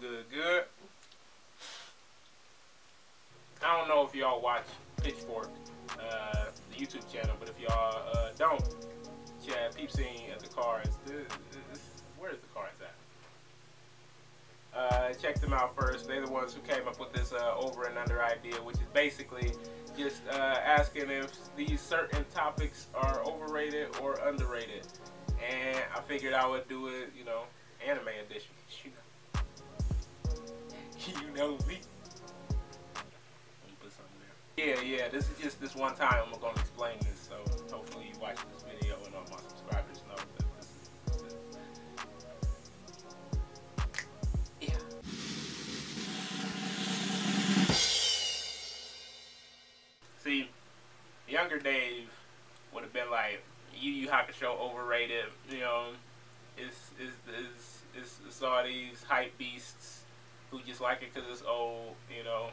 good, good. I don't know if y'all watch Pitchfork, uh, the YouTube channel, but if y'all uh, don't, yeah, peep scene at the cars. Where's the cars at? Uh, check them out first. They're the ones who came up with this uh, over and under idea, which is basically just uh, asking if these certain topics are overrated or underrated. And I figured I would do it, you know, anime edition. You know, you me. Yeah, yeah, this is just this one time I'm going to explain this, so hopefully you watch this video and all my subscribers know that this is... Yeah. See, younger Dave would have been like, "You, Yu Yu Hakusho overrated, you know, it's, it's, it's, it's, it's all these hype beasts who just like it because it's old, you know.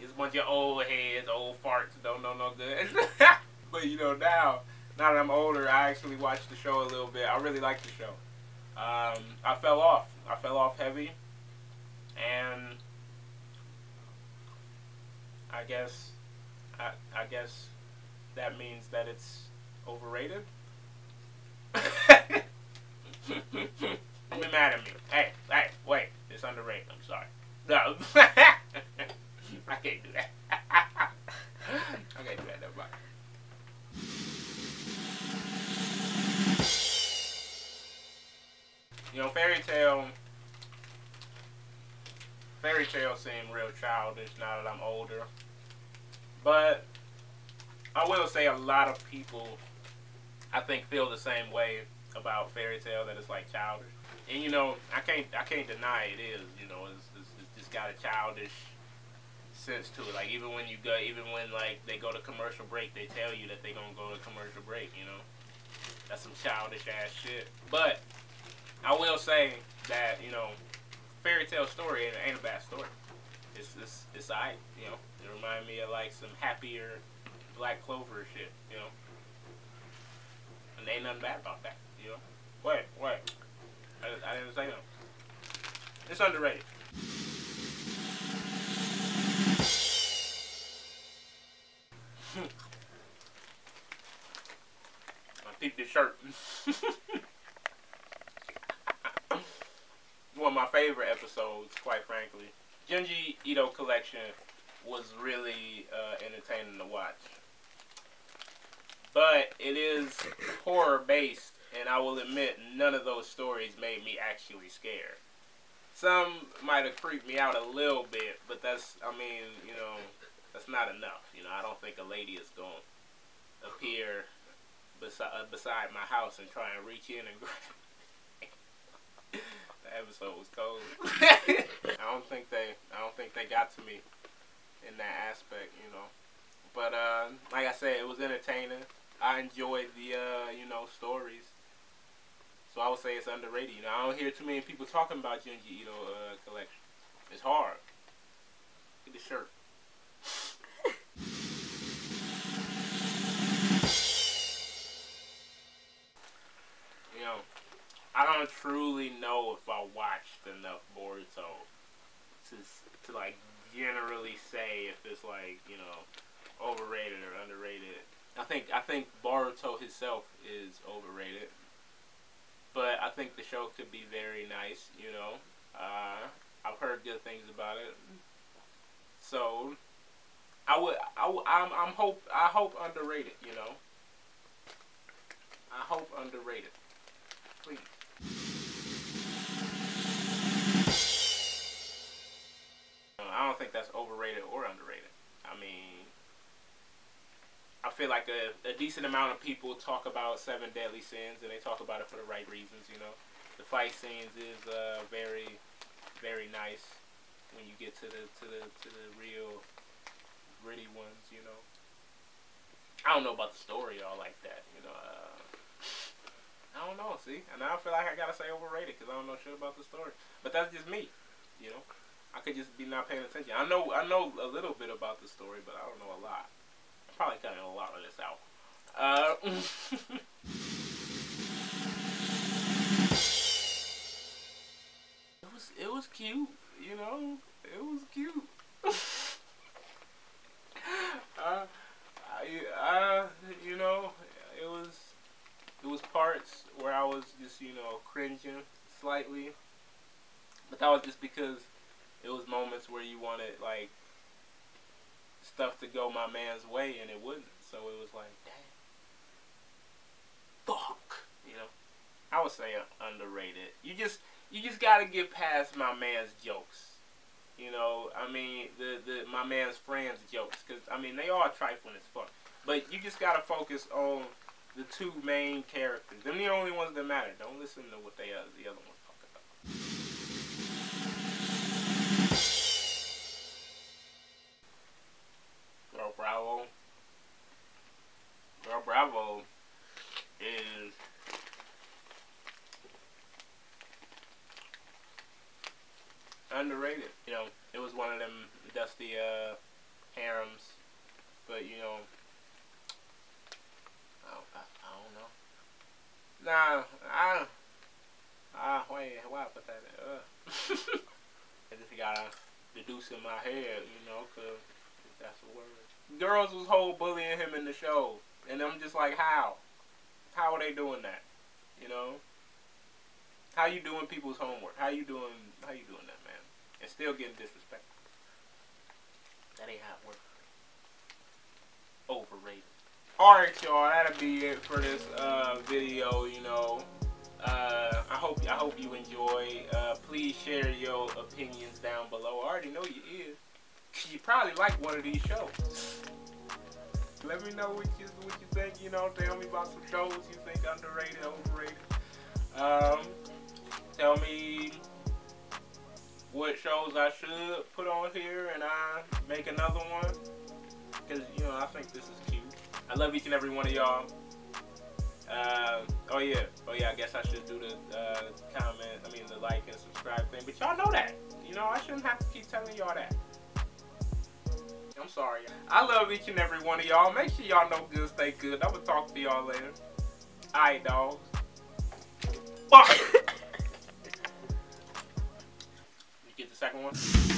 It's a bunch of old heads, old farts, don't know no good. but you know, now, now that I'm older, I actually watch the show a little bit. I really like the show. Um, I fell off. I fell off heavy. And I guess, I, I guess that means that it's overrated. Don't be mad at me. Hey, hey, wait. It's underrated. I'm sorry. No. I can't do that. I can't do that. Never mind. You know, Fairy Tail. Fairy Tail seem real childish now that I'm older. But I will say a lot of people, I think, feel the same way about Fairy Tail that it's like childish. And you know, I can't I can't deny it is. You know, it's, it's, it's just got a childish sense to it. Like even when you go, even when like they go to commercial break, they tell you that they gonna go to commercial break. You know, that's some childish ass shit. But I will say that you know, Fairy Tail story ain't, ain't a bad story. It's it's it's alright. You know, it remind me of like some happier Black Clover shit. You know, and ain't nothing bad about that. You know, wait, wait. I, I didn't say no. It's underrated. I peeped this shirt. One of my favorite episodes, quite frankly. Junji Ito collection was really uh, entertaining to watch. But it is horror based, and I will admit none of those stories made me actually scared. Some might have creeped me out a little bit, but that's, I mean, you know, that's not enough. You know, I don't think a lady is going to appear beside, uh, beside my house and try and reach in and grab the episode was cold. I don't think they, I don't think they got to me in that aspect, you know. But uh, like I said, it was entertaining. I enjoyed the, uh, you know, stories. So I would say it's underrated. You know, I don't hear too many people talking about Junji Ito uh, collection. It's hard. Get the shirt. you know, I don't truly know if I watched enough Boruto to to like generally say if it's like you know overrated or underrated. I think I think Boruto himself is overrated, but I think the show could be very nice. You know, uh, I've heard good things about it, so I would I would, I'm I'm hope I hope underrated. You know, I hope underrated. Please. Feel like a, a, decent amount of people talk about Seven Deadly Sins, and they talk about it for the right reasons. You know, the fight scenes is uh, very, very nice when you get to the to the to the real gritty ones. You know, I don't know about the story all like that. You know, uh, I don't know. See, and I feel like I gotta say overrated because I don't know shit about the story. But that's just me. You know. I could just be not paying attention. I know I know a little bit about the story, but I don't know a lot. Probably cutting a lot of this out. Uh, was it was cute, you know. It was cute. uh, I, I, you know, it was it was parts where I was just you know cringing slightly, but that was just because it was moments where you wanted like stuff to go my man's way and it wouldn't. So it was like, damn, fuck, you know. I would say underrated. You just you just gotta get past my man's jokes. You know, I mean the the my man's friends jokes because I mean they are trifling as fuck. But you just gotta focus on the two main characters. They're the only ones that matter. Don't listen to what they are, the other ones underrated. You know, it was one of them dusty uh, harems, but you know, I don't, I, I don't know. Nah, I, ah, wait, why I put that in? Uh. I just gotta deduce in my head, you know, cause that's the word. Girls was whole bullying him in the show, and I'm just like, how? How are they doing that? You know? How you doing people's homework? How you doing? How you doing still getting disrespected. That ain't how it works. Overrated. Alright, y'all. That'll be it for this uh, video. You know, uh, I hope I hope you enjoy. Uh, please share your opinions down below. I already know you is. You probably like one of these shows. Let me know what you what you think. You know, tell me about some shows you think underrated, overrated. Um, tell me what shows I should put on here, and I make another one. Cause you know I think this is cute. I love each and every one of y'all. Uh, oh yeah, oh yeah. I guess I should do the uh, comment. I mean the like and subscribe thing. But y'all know that. You know I shouldn't have to keep telling y'all that. I'm sorry. I love each and every one of y'all. Make sure y'all know good, stay good. I will talk to y'all later. Alright, dogs. you the second one?